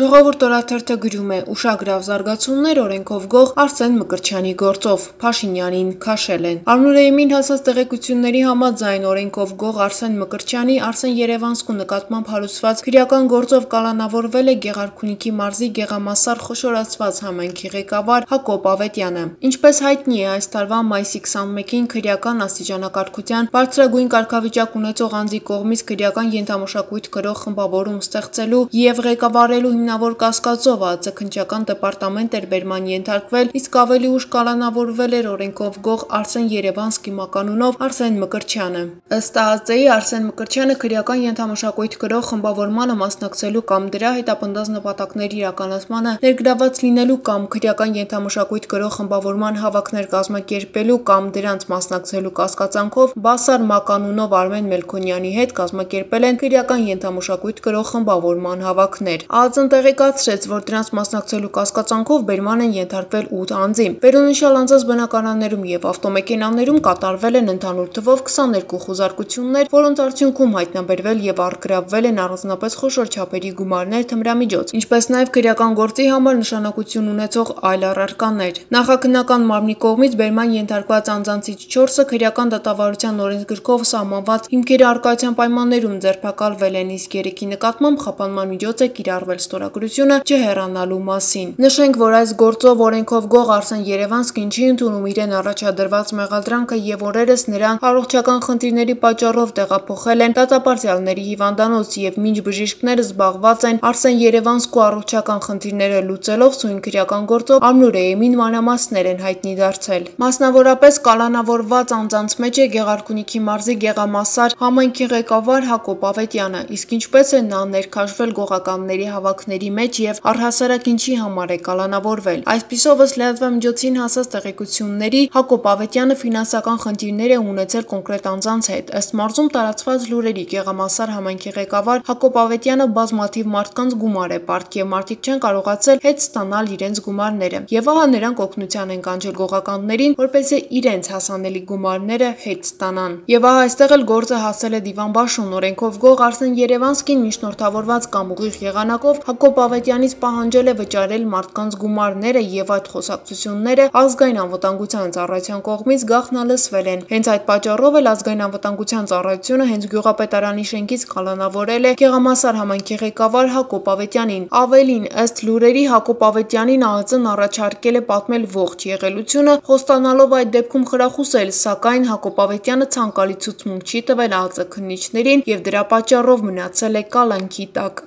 Ժողովուրդ օրաթերթը գրում է. «Ուշագրավ զարգացումներ օրենքով գող Արսեն Մկրտչյանի գործով, Փաշինյանին քաշել են»։ Առնուրեյմին հասած տեղեկությունների համաձայն օրենքով գող Արսեն Մկրտչյանի Արսեն Երևանսկու նկատմամբ հարուցված քրեական գործով կալանավորվել է Գեղարքունիքի մարզի Գեղամասար խոշորացված համայնքի ղեկավար Հակոբ Ավետյանը։ Ինչպես հայտնի է, այս տարվա մայիսի 21-ին քրեական աստիճանակարգության բարձրագույն կարգավիճակ ունեցող անձի կողմից քրեական ենթամշակույթ կրող խմբավորում ստեղծելու և ղեկավարելու հիմնավոր կասկածով ԱԱԾ քննչական դեպարտամենտ էր բերման ենթարկվել, իսկ ավելի ուշ կալանավորվել էր օրենքով գող Արսեն Երևանսկի մականունով Արսեն Մկրտչյանը։ Ըստ ԱԱԾ-ի Արսեն Մկրտչյանը քրեական ենթամշակույթ կրող խմբավորմանը մասնակցելու կամ դրա հետապնդած նպատակների իրականացմանը ներգրավված լինելու կամ քրեական ենթամշակույթ կրող խմբավորման հավաքներ կազմակերպելու կամ դրանց մասնակցելու կասկածանքով Բասար մականունով Արմեն Մելքոնյանի հետ կազմակերպել են քրեական ենթամշակույթ կրող խմբավորման հավաքներ։ ԱԱԾ-ն տեղեկացրեց, որ դրանց մասնակցելու կասկածանքով բերման են ենթարկվել 8 անձի։ Վերոնշյալ անձանց բնակարաններում եւ ավտոմեքենաներում կատարվել են ընդհանուր թվով 22 խուզարկություններ, որոնց արդյունքում հայտնաբերվել եւ առգրավվել են առանձնապես խոշոր չափերի գումարներ, թմրամիջոց, ինչպես նաեւ քրեական գործի համար նշանակություն ունեցող այլ առարկաներ։ Նախաքննական մարմնի կողմից բերման ենթարկված անձանցից 4-ը քրեական դատավարության օրենսգրքով սահմանված հիմքերի առկայության պայմաններում ձերբակալվել են, իսկ 3-ի նկատմամբ խափանման միջոց է կիրառվել ստորագրությունը չհեռանալու մասին։ Նշենք, որ այս գործով օրենքով գող Արսեն Երևանսկին չի ընդունում իրեն առաջադրված մեղադրանքը եւ օրերս նրան առողջական խնդիրների պատճառով տեղափոխել են դատապարտյալների հիվանդանոց եւ մինչ բժիշկները զբաղված են Արսեն Երևանսկու առողջական խնդիրները լուծելով սույն քրեական գործով ամնուրեյմին մանրամասներ են հայտնի դարձել։ Մասնավորապես կալանավորված անձանց մեջ է Գեղարքունիքի մարզի Գեղամասար համայնքի ղեկավար Հակոբ Ավետյանը, իսկ ինչպես է նա ներքաշվել գողականների հավաքների մեջ եւ առհասարակ ինչի համար է կալանավորվել։ Այսպիսով ըստ լրատվամիջոցին հասած տեղեկությունների Հակոբ Ավետյանը ֆինանսական խնդիրներ է ունեցել կոնկրետ անձանց հետ։ Ըստ մարզում տարածված լուրերի Գեղամասար համայնքի ղեկավար Հակոբ Ավետյանը բազմաթիվ մարդկանց գումար է պարտք եւ մարդիկ չեն կարողացել հետ ստանալ իրենց գումարները։ Եվ ահա նրանք օգնության են կանչել գողականներին, որպեսզի իրենց հասանելի գումարները հետ ստանան։ Եվ ահա այստեղ էլ գործը հասել է դիվանբաշուն օրենքով գող Արսեն Երևանսկին միջնորդավորված կամ ուղիղ եղանակով Հակոբ Ավետյանից պահանջել է վճարել մարդկանց գումարները եւ այդ խոսակցությունները ազգային անվտանգության ծառայության կողմից գաղտնալսվել են։ Հենց այդ պատճառով էլ ազգային անվտանգության ծառայությունը հենց գյուղապետարանի շենքից կալանավորել է Գեղամասար համայնքի ղեկավար Հակոբ Ավետյանին։ Ավելին, ըստ լուրերի Հակոբ Ավետյանին ԱԱԾ-ն առաջարկել է պատմել ողջ եղելությունը, խոստանալով այդ դեպքում խրախուսել, սակայն Հակոբ Ավետյանը ցանկալի ցուցմունք չի տվել ԱԱԾ քննիչներին եւ դրա պատճառով մնացել է կալանքի տակ։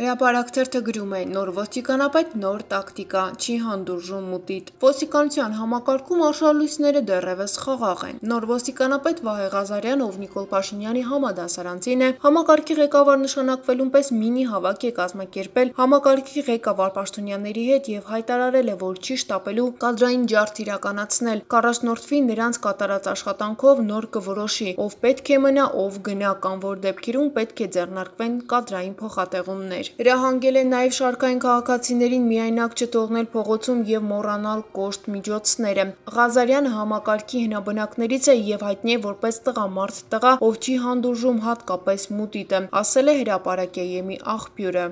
Հրապարակ թերթը գրում է. Նոր ոստիկանապետ, նոր տակտիկա, չի հանդուրժում մուտիտ։ Ոստիկանության համակարգում արշալույսները դեռևս խաղաղ են։ Նոր ոստիկանապետ Վահե Ղազարյանը, ով Նիկոլ Փաշինյանի համադասարանցին է, համակարգի ղեկավար նշանակվելուն պես մինի հավաք է կազմակերպել համակարգի ղեկավար պաշտոնյաների հետ եւ հայտարարել է, որ չի շտապելու կադրային ջարդ իրականացնել, կառաջնորդվի նրանց կատարած աշխատանքով, նոր կորոշի, ով պետք է մնա, ով գնա կամ որ դեպքերում պետք է ձեռնարկվեն կադրային փոխատեղումներ։ Հրահանգել է նաև շարքային քաղաքացիներին միայնակ չթողնել փողոցում եւ մոռանալ կոշտ միջոցները։ Ղազարյանը համակարգի հնաբնակներից է եւ հայտնի է որպես տղամարդ տղա, ով չի հանդուրժում հատկապես մուտիտը, ասել է հրապարակեյեմի աղբյուրը։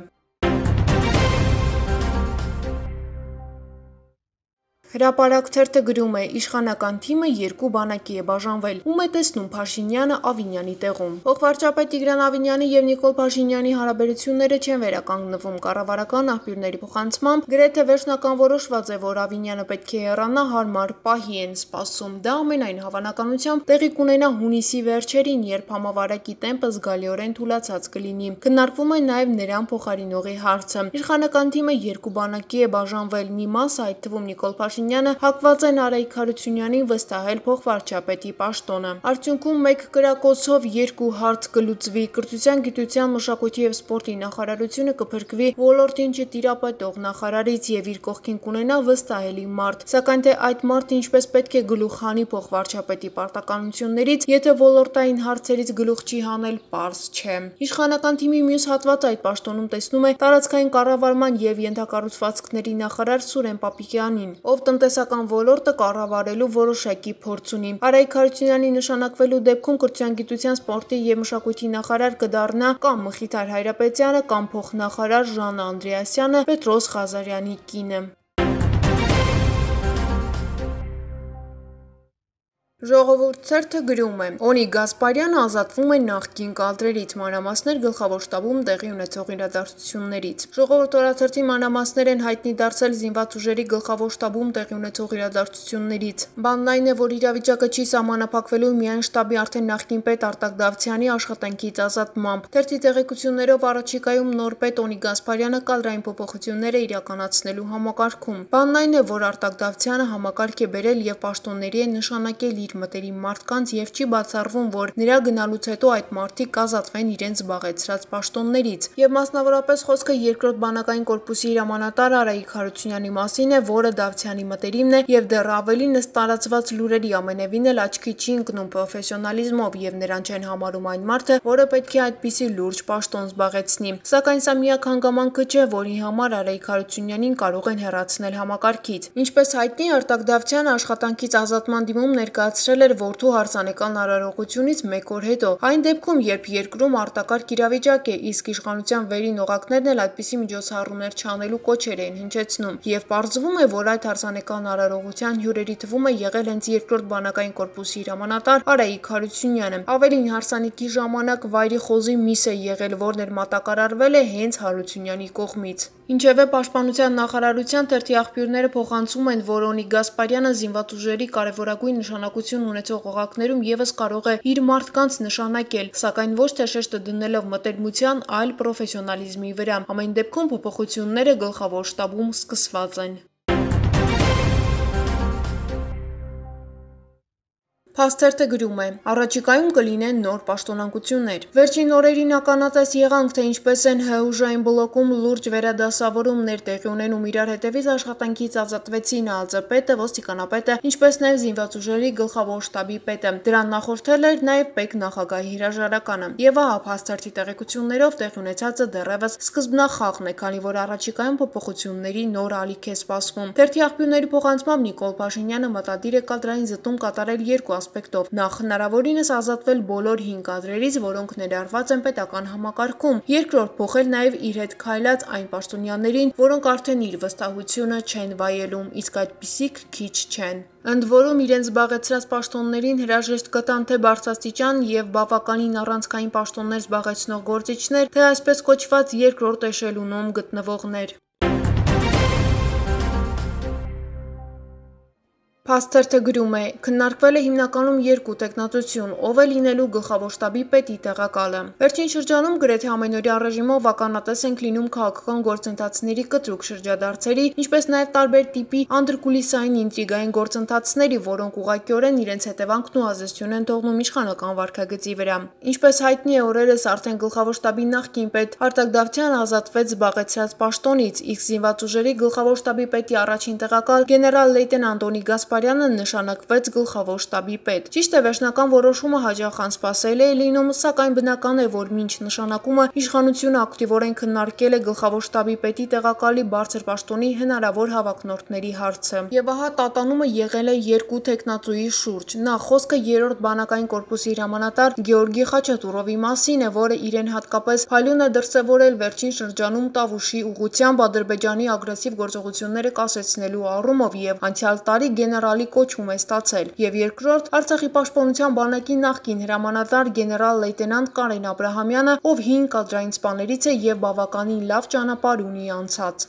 Հրապարակ թերթը գրում է. Իշխանական թիմը երկու բանակի է բաժանվել։ Ում է տեսնում Փաշինյանը Ավինյանի տեղում։ Փոխվարչապետ Տիգրան Ավինյանի եւ Նիկոլ Փաշինյանի հարաբերությունները չեն վերականգնվում կառավարական աղբյուրների փոխանցմամբ։ Գրեթե վերջնական որոշված է, որ Ավինյանը պետք է հեռանա հարմար պահի են սպասում։ Դա ամենայն հավանականությամբ տեղի կունենա հունիսի վերջերին, երբ համավարակի տեմպը զգալիորեն թուլացած կլինի։ Քննարկվում է նաեւ նրան փոխարինողի հարցը։ Իշխանական թիմը երկու բանակի է բաժանվել։ Մի մասը, այդ թվում Նիկոլ Փաշինյանը Պաշտոնյանը հակված են Արայիկ Հարությունյանին վստահել փոխվարչապետի պաշտոնը։ Արդյունքում մեկ կրակոցով երկու հարց կլուծվի՝ կրթության, գիտության, մշակույթի եւ սպորտի նախարարությունը կփրկվի ոլորտին չտիրապետող նախարարից եւ իր կողքին կունենա վստահելի մարդ։ Սակայն թե այդ մարդը ինչպես պետք է գլուխ հանի փոխվարչապետի պարտականություններից, եթե ոլորտային հարցերից գլուխ չի հանել, պարզ չէ։ Իշխանական թիմի մյուս հատվածը այդ պաշտոնում տեսնում է տարածքային կառավարման եւ ենթակառուցվածքների նախարար Սուրեն Պապիկյանին, ով տնտեսական ոլորտը կառավարելու որոշակի փորձ ունի։ Արայիկ Հարությունյանի նշանակվելու դեպքում կրթության, սպորտի եւ մշակույթի նախարար կդառնա կամ Մխիթար Հայրապետյանը կամ փոխնախարար Ժաննա Անդրեասյանը, Պետրոս Ղազարյանի կինը։ Ժողովուրդ ցերթը գրում է. Օնի Գասպարյանը ազատվում է նախկին կադրերից, մանրամասներ գլխավոր շտաբում տեղի ունեցող իրադարձություններից։ Ժողովուրդ օրաթերթի մանրամասներ են հայտնի դարձել զինված ուժերի գլխավոր շտաբում տեղի ունեցող իրադարձություններից։ Բանն այն է, որ իրավիճակը չի սահմանափակվելու միայն շտաբի արդեն նախկին պետ Արտակ Դավթյանի աշխատանքից ազատմամբ։ Թերթի տեղեկություններով առաջիկայում նոր պետ Օնի Գասպարյանը կադրային փոփոխություններ է իրականացնելու համակարգում։ Բանն այն է, որ Արտակ Դավթյանը համակարգ է բերել եւ պաշտոնների է նշանակել իր մտերիմ մարդկանց եւ չի բացառվում, որ նրա գնալուց հետո այդ մարդիկ կազատվեն իրենց զբաղեցրած պաշտոններից։ Եվ մասնավորապես խոսքը երկրորդ բանակային կորպուսի հրամանատար Արայիկ Հարությունյանի մասին է, որը Դավթյանի մտերիմն է եւ դեռ ավելին ըստ տարածված լուրերի ամենևին էլ աչքի չի ընկնում պրոֆեսիոնալիզմով եւ նրան չեն համարում այն մարդը, որը պետք է այդպիսի լուրջ պաշտոն զբաղեցնի։ Սակայն սա միակ հանգամանքը չէ, որի համար Արայիկ Հարությունյանին կարող են հեռացնել համակարգից։ Ինչպես հայտնի Արտակ Դավթյանը աշխատանքից ազատման դիմում ներկայացրել ներկայացրել էր որդու հարսանեկան արարողությունից մեկ օր հետո։ Այն դեպքում, երբ երկրում արտակարգ իրավիճակ է, իսկ իշխանության վերին օղակներն էլ այդպիսի միջոցառումներ չանելու կոչեր էին հնչեցնում, եւ պարզվում է, որ այդ հարսանեկան արարողության հյուրերի թվում է եղել հենց երկրորդ բանակային կորպուսի հրամանատար Արայիկ Հարությունյանը։ Ավելին հարսանեկի ժամանակ վայրի խոզի միս է եղել, որն էլ մատակարարվել է հենց Հարությունյանի կողմից։ Ինչևէ Պաշտպանության նախարարության թերթի աղբյուրները փոխանցում են, որ Օնի Գասպարյանը զինված ուժերի կարևորագույն նշանակություն ունեցող օղակներում եւս կարող է իր մարդկանց նշանակել, սակայն ոչ թե շեշտը դնելով մտերմության, այլ պրոֆեսիոնալիզմի վրա։ Ամեն դեպքում փոփոխությունները գլխավոր շտաբում սկսված են։ Փաստերթը գրում է. Առաջիկայում կլինեն նոր պաշտոնակություններ։ Վերջին օրերին ականատես եղանք, թե ինչպես են Հ ուժային բլոկում լուրջ վերադասավորումներ տեղի ունենում իրար հետևից աշխատանքից ազատվեցին ԱԱԾ պետը, ոստիկանապետը, ինչպես նաև զինված ուժերի գլխավոր շտաբի պետը։ Դրան նախորդել էր նաև ՊԵԿ նախագահի հրաժարականը։ Եվ ահա փաստերթի տեղեկություններով տեղի ունեցածը դեռևս սկզբնախաղն է, քանի որ առաջիկայում փոփոխությունների նոր ալիք է սպասվում։ Թերթի աղբյուրների փոխանցմամբ Նիկոլ Փաշինյանը մտադիր է կադրային զտում կատարել երկու ասպեկտով։ Նախ հնարավորինս ազատվել բոլոր 5 կադրերից, որոնք ներառված են պետական համակարգում։ Երկրորդ փոխել նաև իր հետ քայլած այն պաշտոնյաներին, որոնք արդեն իր վստահությունը չեն վայելում, իսկ այդպիսիք քիչ չեն։ Ընդ որում իրենց զբաղեցրած պաշտոններին հրաժեշտ կտան թե բարձրաստիճան եւ բավականին առանցքային պաշտոններ զբաղեցնող գործիչներ, թե այսպես կոչված երկրորդ էշելոնում գտնվողներ։ Փաստերթը գրում է. քննարկվել է հիմնականում երկու տեխնատություն, ով է լինելու գլխավոր շտաբի պետի տեղակալը։ Վերջին շրջանում գրեթե ամենօրյա ռեժիմով ականատես ենք լինում քաղաքական գործընթացների կտրուկ շրջադարձերի, ինչպես նաև տարբեր տիպի անդրկուլիսային ինտրիգային գործընթացների, որոնք ուղղակիորեն իրենց հետևանքն ու ազդեցություն են թողնում իշխանական վարքագծի վրա։ Ինչպես հայտնի է, օրերս արդեն գլխավոր շտաբի նախկին պետ Արտակ Դավթյանը ազատվեց զբաղեցրած պաշտոնից, իսկ զինված ուժերի գլխավոր շտաբի պետի առաջին տեղակալ գեներալ լեյտենանտ Օնի Գասպար Ղաֆարյանը նշանակվեց գլխավոր շտաբի պետ։ Ճիշտ է, վերջնական որոշումը հաջող անսպասելի է լինում, սակայն բնական է, որ մինչ նշանակումը իշխանությունը ակտիվորեն քննարկել է գլխավոր շտաբի պետի տեղակալի բարձր պաշտոնի հնարավոր հավակնորդների հարցը։ Եվ ահա տատանումը եղել է երկու տեխնացուի շուրջ։ Նախ խոսքը երրորդ բանակային կորպուսի հրամանատար Գեորգի Խաչատուրովի մասին է, որը իրեն հատկապես փայլուն է դրսևորել վերջին շրջանում Տավուշի ուղությամբ Ադրբեջանի ագրեսիվ գործողությունները կասեցնելու առումով եւ անցյալ տարի գեներալ գեներալի կոչում է ստացել, եւ երկրորդ Արցախի պաշտպանության բանակի նախկին հրամանատար գեներալ լեյտենանտ Կարեն Աբ รา համյանը, ով 5 կադրային սպաներից է եւ բավականին լավ ճանապարհ ունի անցած։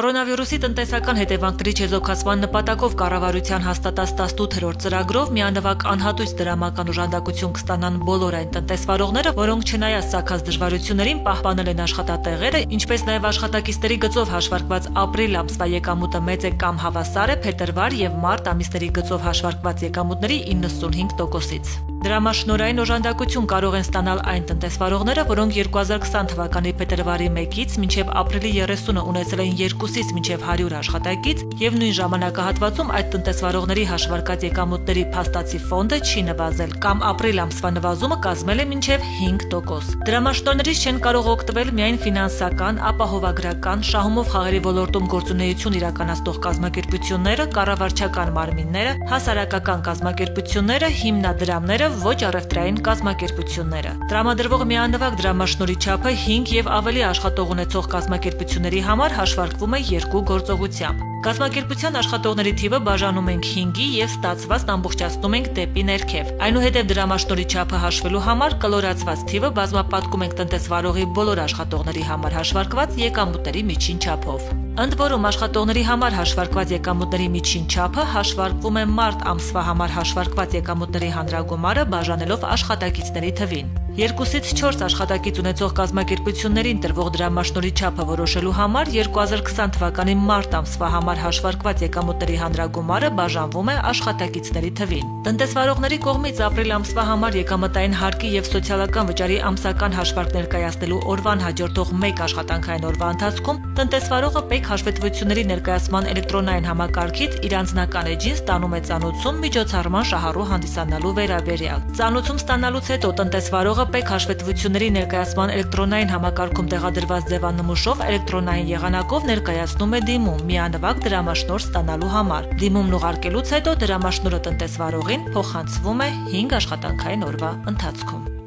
Կորոնավիրուսի տնտեսական հետևանքների չեզոքացման նպատակով կառավարության հաստատած 18-րդ ծրագրով միանվագ անհատույց դրամական օժանդակություն կստանան բոլոր այն տնտեսվարողները, որոնք չնայած ցակած դժվարություններին պահպանել են աշխատատեղերը, ինչպես նաև աշխատակիցների գծով հաշվարկված ապրիլ ամսվա եկամուտը մեծ է կամ հավասար է փետրվար եւ մարտ ամիսների գծով հաշվարկված եկամուտների 95%-ից։ Դրամաշնորային օժանդակություն կարող են ստանալ այն տնտեսվարողները, որոնք 2020 թվականի փետրվարի 1-ից մինչև ապրիլի 30-ը ունեցել են 2-ից մինչև 100 աշխատակից եւ նույն ժամանակահատվածում այդ տնտեսվարողների հաշվարկած եկամուտների փաստացի ֆոնդը չի նվազել կամ ապրիլ ամսվա նվազումը կազմել է մինչև 5%։ Դրամաշնորներից չեն կարող օգտվել միայն ֆինանսական, ապահովագրական, շահումով խաղերի ոլորտում գործունեություն իրականացնող կազմակերպությունները, կառավարչական մարմինները, հասարակական կազմակերպությունները, հիմնադրամները, ոչ առևտրային կազմակերպությունները։ Տրամադրվող միանվագ դրամաշնորի չափը 5 եւ ավելի աշխատող ունեցող կազմակերպությունների համար հաշվարկվում է երկու գործողությամբ։ Կազմակերպության աշխատողների թիվը բաժանում ենք 5-ի եւ ստացվածն ամբողջացնում ենք դեպի ներքև։ Այնուհետև դրամաշնորի չափը հաշվելու համար կլորացված թիվը բազմապատկում ենք տնտեսվարողի բոլոր աշխատողների համար հաշվարկված եկամուտների միջին չափով։ Ընդ որում աշխատողների համար հաշվարկված եկամուտների միջին չափը հաշվարկվում է մարտ ամսվա համար հաշվարկված եկամուտների հանրագումարը բաժանելով աշխատակիցների թվին։ Երկուսից 4 աշխատակից ունեցող կազմակերպություններին տրվող դրամաշնորի չափը որոշելու համար 2020 թվականի մարտ ամսվա համար հաշվարկված եկամուտների հանրագումարը բաժանվում է աշխատակիցների թվին։ Տնտեսվարողների կողմից ապրիլ ամսվա համար եկամտային հարկի եւ սոցիալական վճարի ամսական հաշվարկ ներկայացնելու օրվան հաջորդող 1 աշխատանքային օրվա ընթացքում տնտեսվարողը պետք հաշվետվությունների ներկայացման էլեկտրոնային համակարգից իր անձնական էջին ստանում է ծանուցում միջոցառման շահառու հանդիսանալու վերաբերյալ։ Ծանուցում ստանալուց հետո տնտեսվարողը ՊԵԿ հաշվետվությունների ներկայացման էլեկտրոնային համակարգում տեղադրված ձևանմուշով էլեկտրոնային եղանակով ներկայացնում է դիմում միանվագ դրամաշնոր ստանալու համար։ Դիմումն ուղարկելուց հետո դրամաշնորը տնտեսվարողին փոխանցվում է 5 աշխատանքային օրվա ընթացքում։